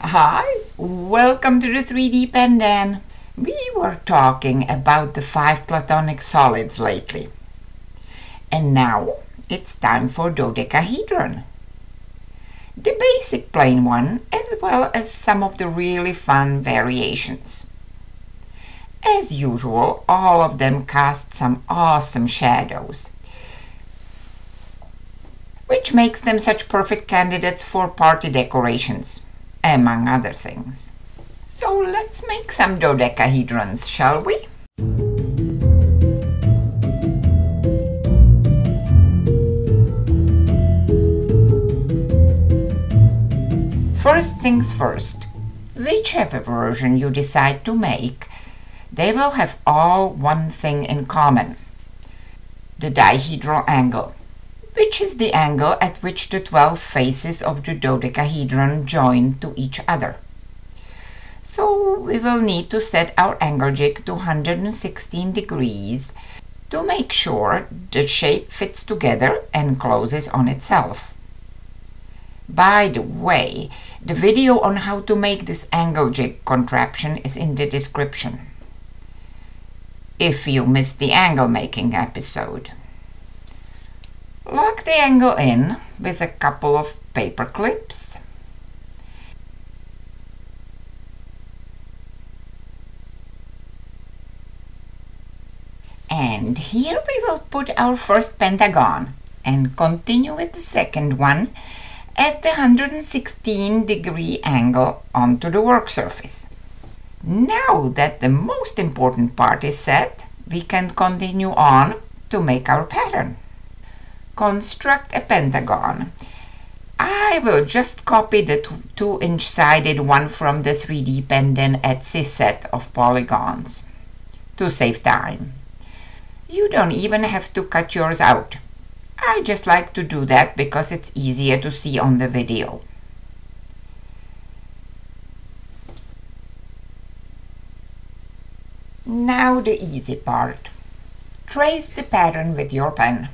Hi, welcome to the 3D Pen Den. We were talking about the five platonic solids lately. And now it's time for dodecahedron. The basic plain one as well as some of the really fun variations. As usual, all of them cast some awesome shadows, which makes them such perfect candidates for party decorations, among other things. So let's make some dodecahedrons, shall we? First things first, whichever version you decide to make, they will have all one thing in common the dihedral angle, which is the angle at which the 12 faces of the dodecahedron join to each other. So we will need to set our angle jig to 116 degrees to make sure the shape fits together and closes on itself. By the way, the video on how to make this angle jig contraption is in the description if you missed the angle making episode. Lock the angle in with a couple of paper clips. And here we will put our first pentagon and continue with the second one at the 116 degree angle onto the work surface. Now that the most important part is set, we can continue on to make our pattern. Construct a pentagon. I will just copy the 2 inch sided one from the 3D Pen Den Etsy set of polygons to save time. You don't even have to cut yours out. I just like to do that because it's easier to see on the video. Now the easy part. Trace the pattern with your pen.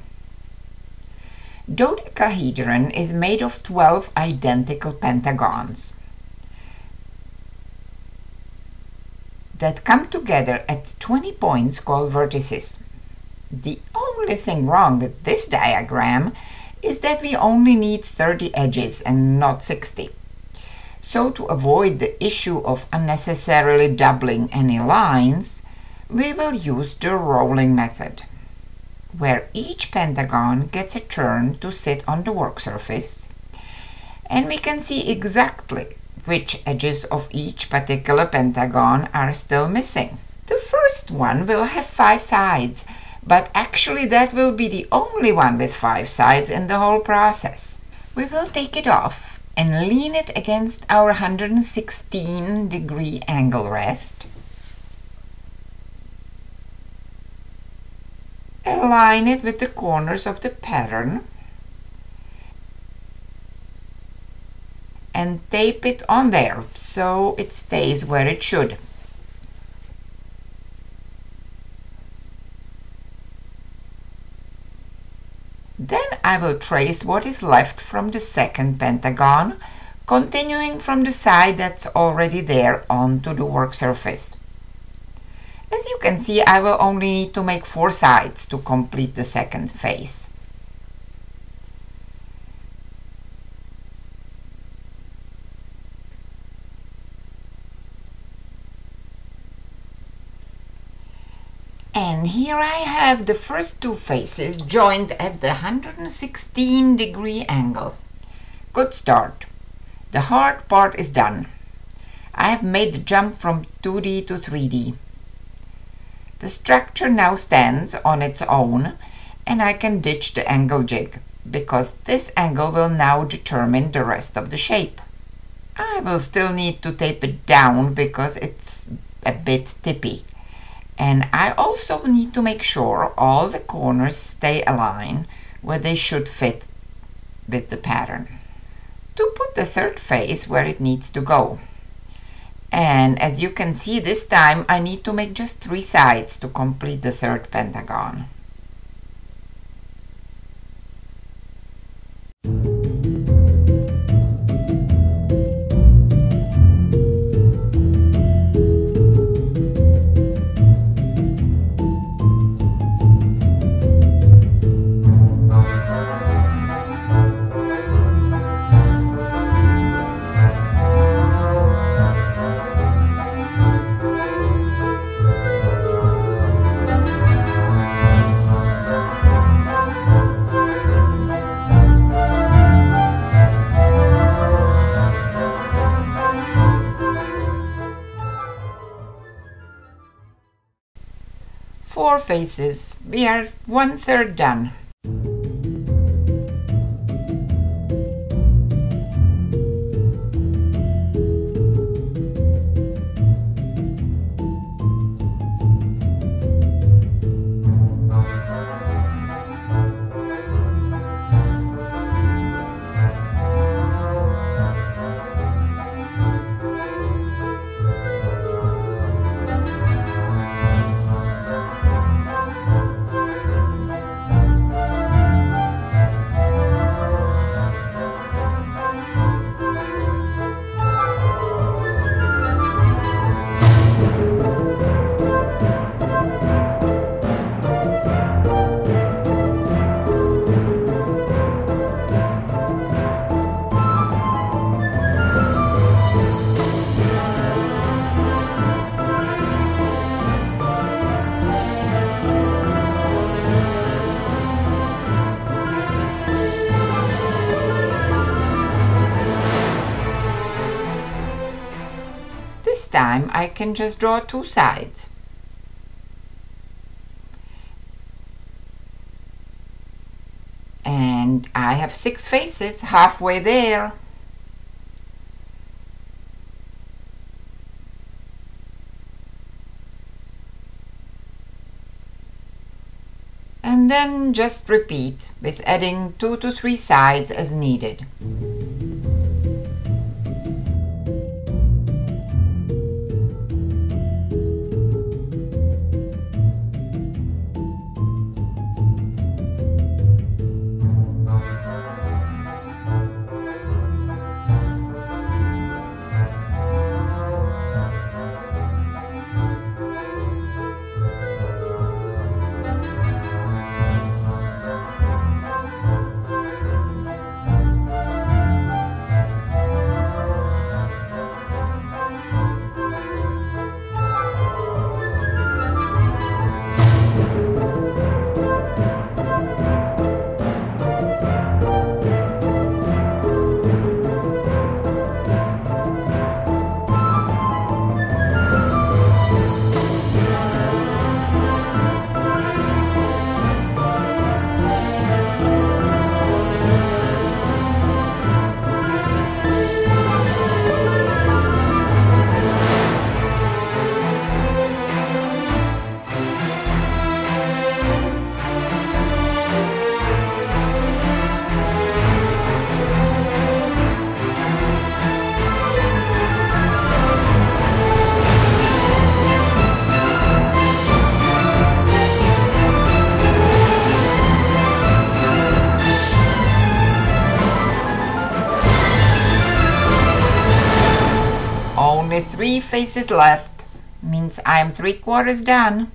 Dodecahedron is made of 12 identical pentagons that come together at 20 points called vertices. The only thing wrong with this diagram is that we only need 30 edges and not 60. So to avoid the issue of unnecessarily doubling any lines, we will use the rolling method, where each pentagon gets a turn to sit on the work surface, and we can see exactly which edges of each particular pentagon are still missing. The first one will have five sides, but actually that will be the only one with five sides in the whole process. We will take it off and lean it against our 116 degree angle rest. Align it with the corners of the pattern and tape it on there so it stays where it should. Then I will trace what is left from the second pentagon, continuing from the side that's already there onto the work surface. As you can see, I will only need to make four sides to complete the second face. And here I have the first two faces joined at the 116 degree angle. Good start. The hard part is done. I have made the jump from 2D to 3D. The structure now stands on its own and I can ditch the angle jig because this angle will now determine the rest of the shape. I will still need to tape it down because it's a bit tippy. And I also need to make sure all the corners stay aligned where they should fit with the pattern. To put the third face where it needs to go. And as you can see this time I need to make just three sides to complete the third pentagon. Four faces. We are one third done. Time I can just draw two sides. And I have six faces halfway there. And then just repeat with adding two to three sides as needed. Faces left. Means I am three quarters done.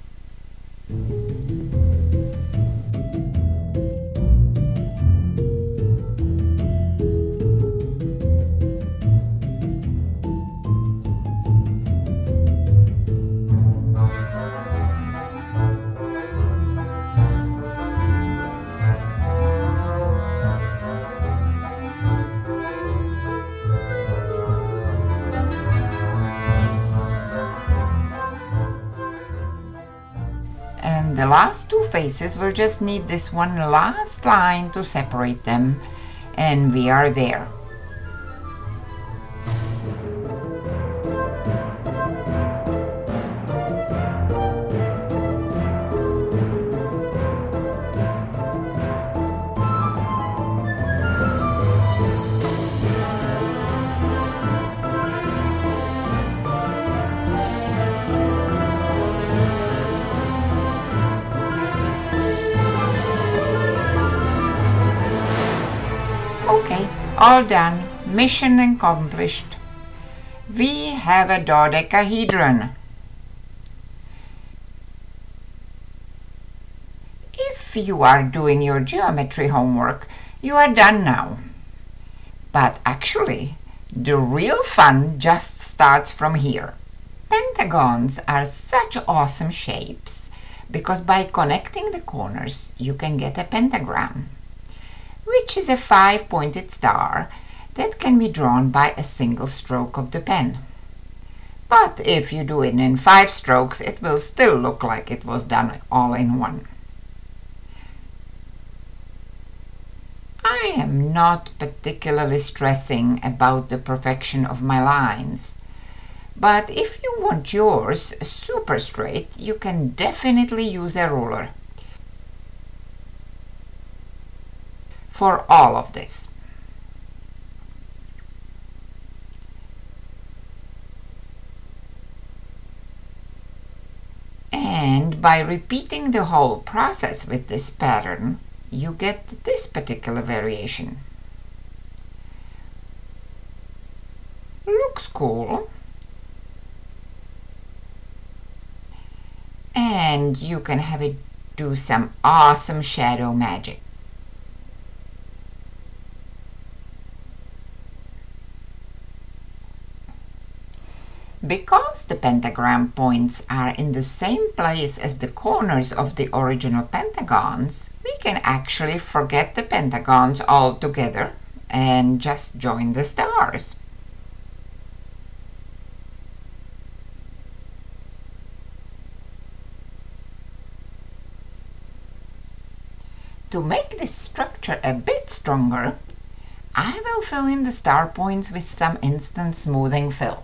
Last two faces we'll just need this one last line to separate them. And we are there. Okay, all done. Mission accomplished. We have a dodecahedron. If you are doing your geometry homework, you are done now. But actually, the real fun just starts from here. Pentagons are such awesome shapes because by connecting the corners you can get a pentagram which is a five-pointed star that can be drawn by a single stroke of the pen. But if you do it in five strokes, it will still look like it was done all in one. I am not particularly stressing about the perfection of my lines. But if you want yours super straight, you can definitely use a ruler for all of this. And by repeating the whole process with this pattern, you get this particular variation. Looks cool. And you can have it do some awesome shadow magic. Because the pentagram points are in the same place as the corners of the original pentagons, we can actually forget the pentagons altogether and just join the stars. To make this structure a bit stronger, I will fill in the star points with some instant smoothing fill.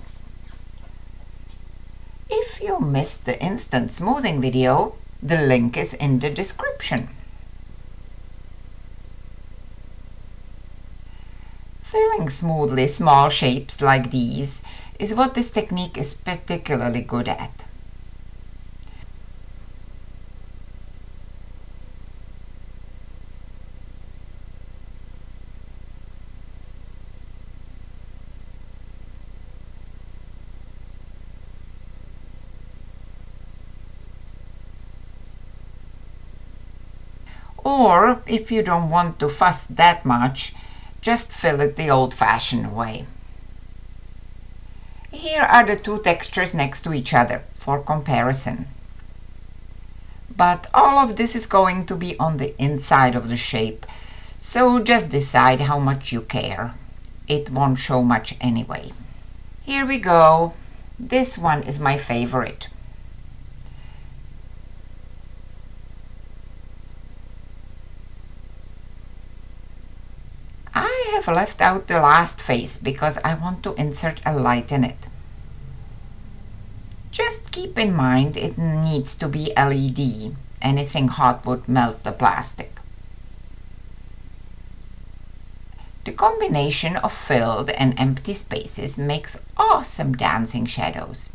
You missed the instant smoothing video, the link is in the description. Filling smoothly small shapes like these is what this technique is particularly good at. Or, if you don't want to fuss that much, just fill it the old-fashioned way. Here are the two textures next to each other for comparison. But all of this is going to be on the inside of the shape, so just decide how much you care. It won't show much anyway. Here we go. This one is my favorite. Have left out the last face because I want to insert a light in it. Just keep in mind it needs to be LED. Anything hot would melt the plastic. The combination of filled and empty spaces makes awesome dancing shadows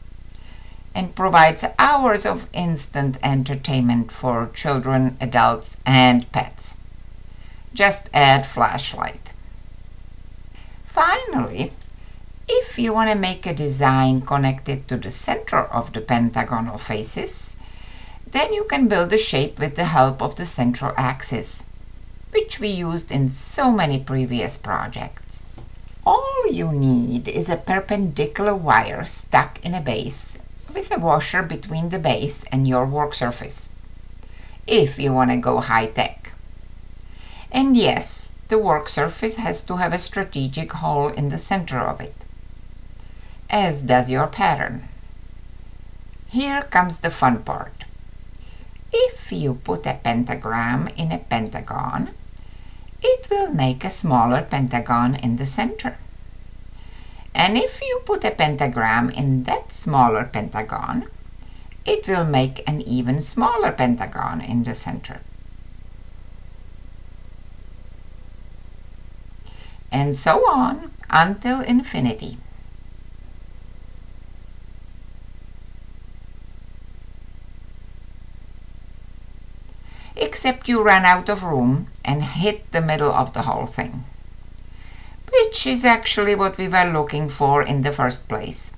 and provides hours of instant entertainment for children, adults and pets. Just add flashlight. Finally, if you want to make a design connected to the center of the pentagonal faces, then you can build a shape with the help of the central axis, which we used in so many previous projects. All you need is a perpendicular wire stuck in a base with a washer between the base and your work surface, if you want to go high-tech. And yes, the work surface has to have a strategic hole in the center of it, as does your pattern. Here comes the fun part. If you put a pentagram in a pentagon, it will make a smaller pentagon in the center. And if you put a pentagram in that smaller pentagon, it will make an even smaller pentagon in the center. And so on until infinity. Except you run out of room and hit the middle of the whole thing. Which is actually what we were looking for in the first place.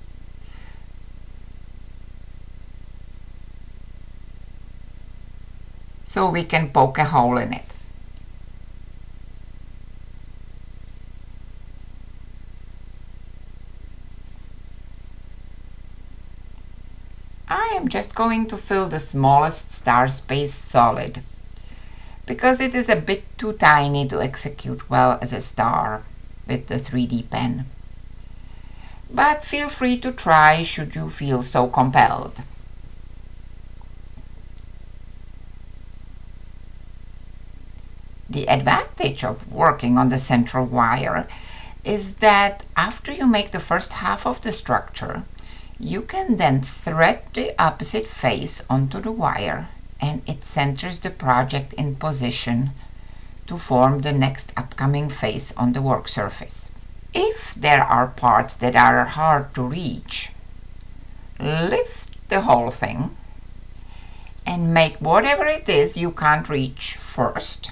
So we can poke a hole in it. I am just going to fill the smallest star space solid because it is a bit too tiny to execute well as a star with the 3D pen. but feel free to try should you feel so compelled. The advantage of working on the central wire is that after you make the first half of the structure, you can then thread the opposite face onto the wire and it centers the project in position to form the next upcoming face on the work surface. If there are parts that are hard to reach, lift the whole thing and make whatever it is you can't reach first.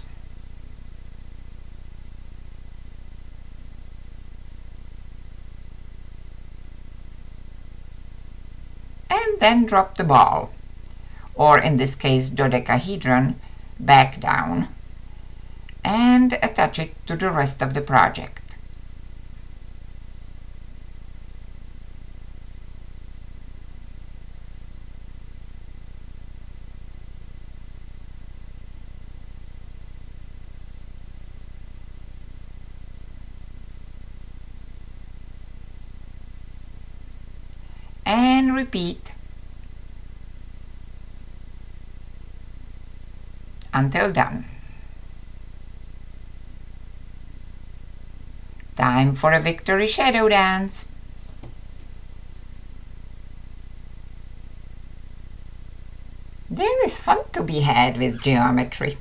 And then drop the ball, or in this case dodecahedron, back down and attach it to the rest of the project. And repeat until done. Time for a victory shadow dance. There is fun to be had with geometry.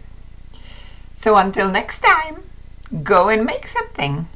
So until next time, go and make something.